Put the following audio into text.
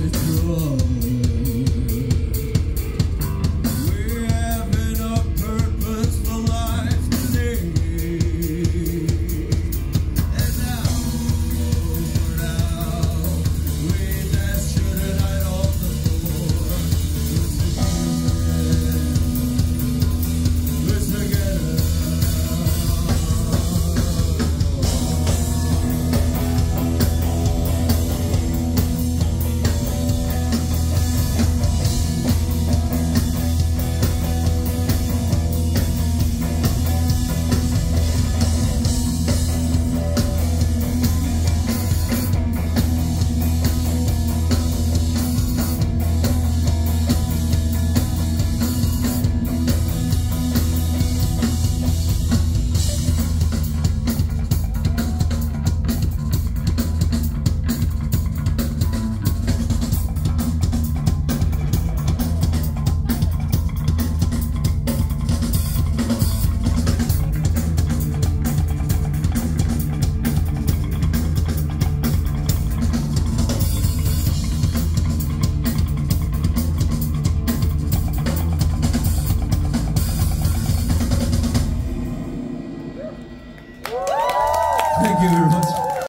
withdraw